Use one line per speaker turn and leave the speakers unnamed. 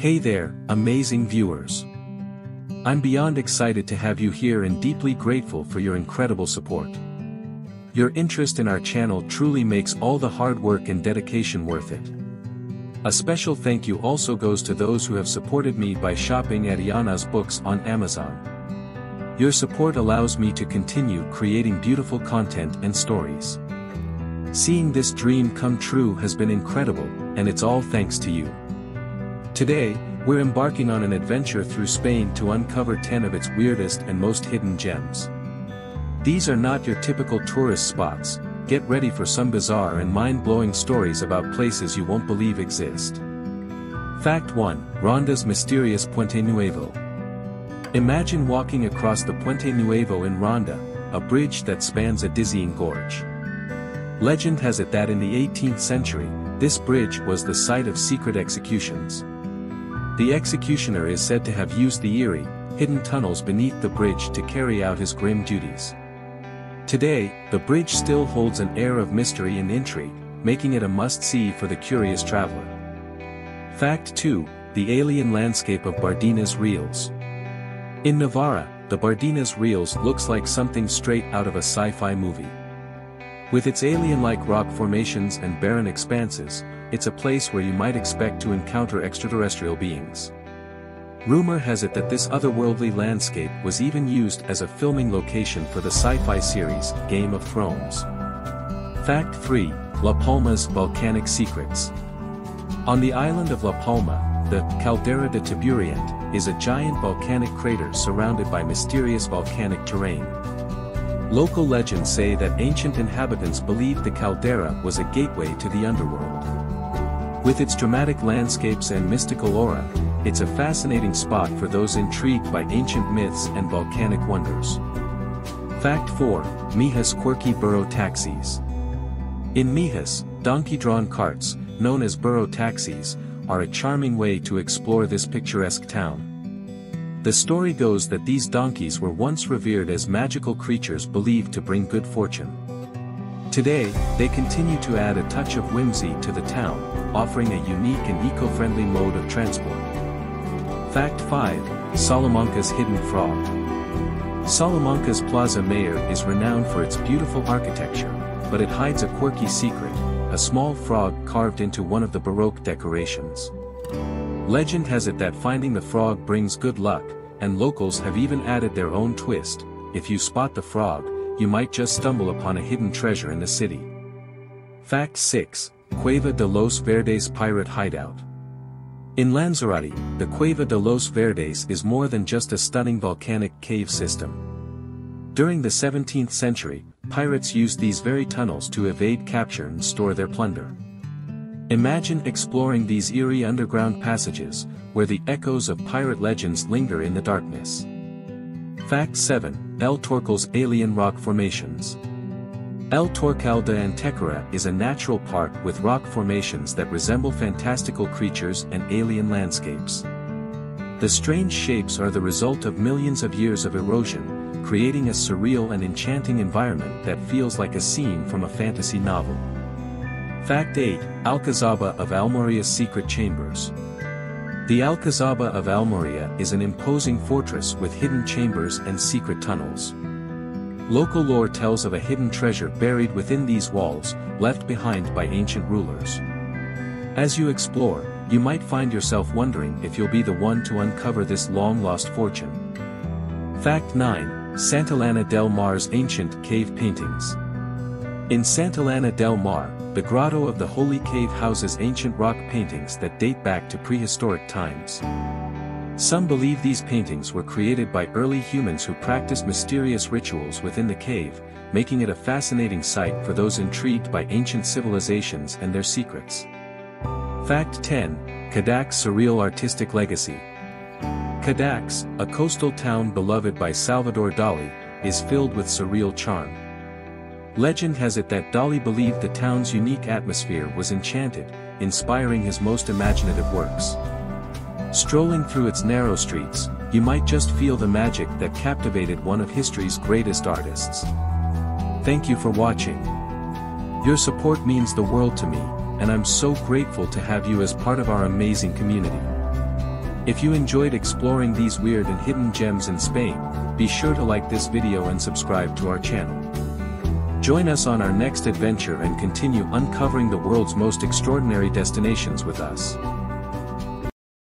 Hey there, amazing viewers. I'm beyond excited to have you here and deeply grateful for your incredible support. Your interest in our channel truly makes all the hard work and dedication worth it. A special thank you also goes to those who have supported me by shopping at Iana's books on Amazon. Your support allows me to continue creating beautiful content and stories. Seeing this dream come true has been incredible, and it's all thanks to you. Today, we're embarking on an adventure through Spain to uncover 10 of its weirdest and most hidden gems. These are not your typical tourist spots, get ready for some bizarre and mind-blowing stories about places you won't believe exist. Fact 1, Ronda's mysterious Puente Nuevo. Imagine walking across the Puente Nuevo in Ronda, a bridge that spans a dizzying gorge. Legend has it that in the 18th century, this bridge was the site of secret executions. The executioner is said to have used the eerie, hidden tunnels beneath the bridge to carry out his grim duties. Today, the bridge still holds an air of mystery and intrigue, making it a must-see for the curious traveler. Fact 2, the alien landscape of Bardenas Reales. In Navarra, the Bardenas Reales looks like something straight out of a sci-fi movie. With its alien-like rock formations and barren expanses, it's a place where you might expect to encounter extraterrestrial beings. Rumor has it that this otherworldly landscape was even used as a filming location for the sci-fi series, Game of Thrones. Fact 3, La Palma's Volcanic Secrets. On the island of La Palma, the Caldera de Taburiente is a giant volcanic crater surrounded by mysterious volcanic terrain. Local legends say that ancient inhabitants believed the caldera was a gateway to the underworld. With its dramatic landscapes and mystical aura, it's a fascinating spot for those intrigued by ancient myths and volcanic wonders. Fact 4, Mijas quirky burro taxis. In Mijas, donkey-drawn carts, known as burro taxis, are a charming way to explore this picturesque town. The story goes that these donkeys were once revered as magical creatures believed to bring good fortune. Today, they continue to add a touch of whimsy to the town, offering a unique and eco-friendly mode of transport. Fact 5, Salamanca's Hidden Frog. Salamanca's Plaza Mayor is renowned for its beautiful architecture, but it hides a quirky secret, a small frog carved into one of the Baroque decorations. Legend has it that finding the frog brings good luck, and locals have even added their own twist, if you spot the frog, you might just stumble upon a hidden treasure in the city. Fact 6, Cueva de los Verdes Pirate Hideout. In Lanzarote, the Cueva de los Verdes is more than just a stunning volcanic cave system. During the 17th century, pirates used these very tunnels to evade capture and store their plunder. Imagine exploring these eerie underground passages, where the echoes of pirate legends linger in the darkness. Fact 7, El Torcal's Alien Rock Formations. El Torcal de Antequera is a natural park with rock formations that resemble fantastical creatures and alien landscapes. The strange shapes are the result of millions of years of erosion, creating a surreal and enchanting environment that feels like a scene from a fantasy novel. Fact 8, Alcazaba of Almería's Secret Chambers. The Alcazaba of Almoria is an imposing fortress with hidden chambers and secret tunnels. Local lore tells of a hidden treasure buried within these walls, left behind by ancient rulers. As you explore, you might find yourself wondering if you'll be the one to uncover this long-lost fortune. Fact 9, Santillana del Mar's Ancient Cave Paintings. In Santillana del Mar, the grotto of the Holy Cave houses ancient rock paintings that date back to prehistoric times. Some believe these paintings were created by early humans who practiced mysterious rituals within the cave, making it a fascinating site for those intrigued by ancient civilizations and their secrets. Fact 10, Cadaqués' Surreal Artistic Legacy. Cadaqués, a coastal town beloved by Salvador Dali, is filled with surreal charm. Legend has it that Dali believed the town's unique atmosphere was enchanted, inspiring his most imaginative works. Strolling through its narrow streets, you might just feel the magic that captivated one of history's greatest artists. Thank you for watching. Your support means the world to me, and I'm so grateful to have you as part of our amazing community. If you enjoyed exploring these weird and hidden gems in Spain, be sure to like this video and subscribe to our channel. Join us on our next adventure and continue uncovering the world's most extraordinary destinations with us.